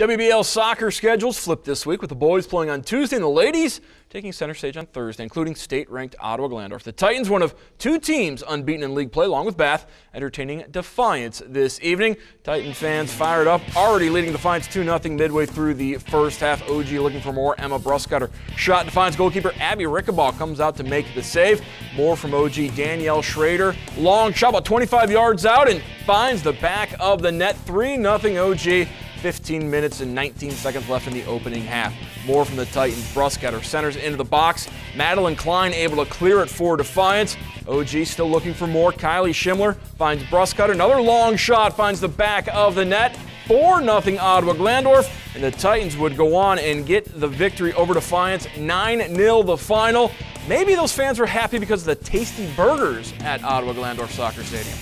WBL soccer schedules flipped this week with the boys playing on Tuesday and the ladies taking center stage on Thursday, including state-ranked Ottawa Glandorf. The Titans, one of two teams unbeaten in league play, along with Bath, entertaining Defiance this evening. Titan fans fired up, already leading Defiance 2-0 midway through the first half. OG looking for more. Emma Bruscutter shot. Defiance goalkeeper Abby Rickaball comes out to make the save. More from OG Danielle Schrader. Long shot about 25 yards out and finds the back of the net. 3-0 OG. 15 minutes and 19 seconds left in the opening half. More from the Titans. Bruscutter centers into the box. Madeline Klein able to clear it for Defiance. OG still looking for more. Kylie Schimler finds Bruscutter. Another long shot finds the back of the net. 4 0 Ottawa Glandorf. And the Titans would go on and get the victory over Defiance. 9 0 the final. Maybe those fans were happy because of the tasty burgers at Ottawa Glandorf Soccer Stadium.